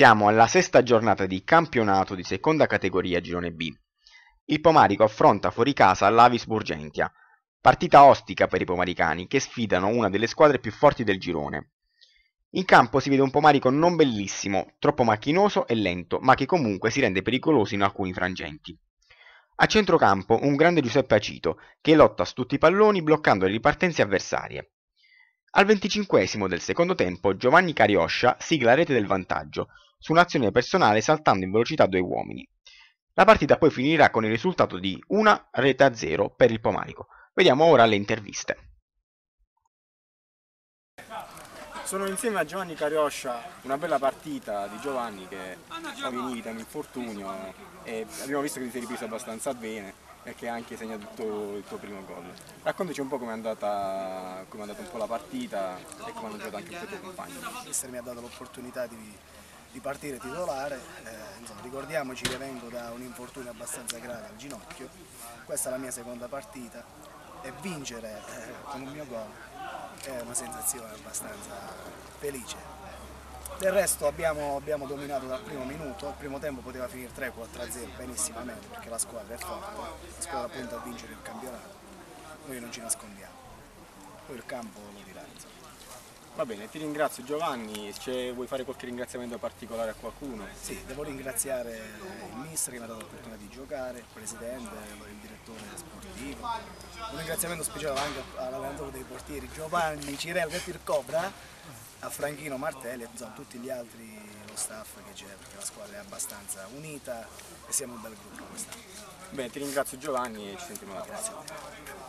Siamo alla sesta giornata di campionato di seconda categoria Girone B. Il Pomarico affronta fuori casa l'Avis Burgentia, partita ostica per i pomaricani che sfidano una delle squadre più forti del girone. In campo si vede un Pomarico non bellissimo, troppo macchinoso e lento, ma che comunque si rende pericoloso in alcuni frangenti. A centrocampo un grande Giuseppe Acito, che lotta su tutti i palloni bloccando le ripartenze avversarie. Al venticinquesimo del secondo tempo Giovanni Carioscia sigla la rete del vantaggio, su un'azione personale saltando in velocità due uomini. La partita poi finirà con il risultato di una rete a zero per il Pomarico. Vediamo ora le interviste. Sono insieme a Giovanni Carioscia, una bella partita di Giovanni che venivi da un infortunio e abbiamo visto che ti sei ripreso abbastanza bene e che anche segnato tutto il tuo primo gol. Raccontaci un po' come è andata, com andata, un po' la partita e come hanno giocato anche i tuoi compagni. Mister mi ha dato l'opportunità di, di, partire titolare, eh, insomma, ricordiamoci che vengo da un infortunio abbastanza grave al ginocchio, questa è la mia seconda partita e vincere eh, con un mio gol è una sensazione abbastanza felice. Del resto abbiamo, abbiamo dominato dal primo minuto, il primo tempo poteva finire 3-4-0 benissimamente perché la squadra è forte, la squadra punta a vincere il campionato, noi non ci nascondiamo, poi il campo lo dirà. Va bene, ti ringrazio Giovanni, Se vuoi fare qualche ringraziamento particolare a qualcuno? Sì, devo ringraziare il mister che mi ha dato l'opportunità di giocare, il presidente, il direttore sportivo. Un ringraziamento speciale anche all'allenatore dei portieri Giovanni Cirello che Cobra, a Franchino Martelli e a tutti gli altri, lo staff che c'è, perché la squadra è abbastanza unita e siamo un bel gruppo quest'anno. Bene, ti ringrazio Giovanni e ci sentiamo alla prossima.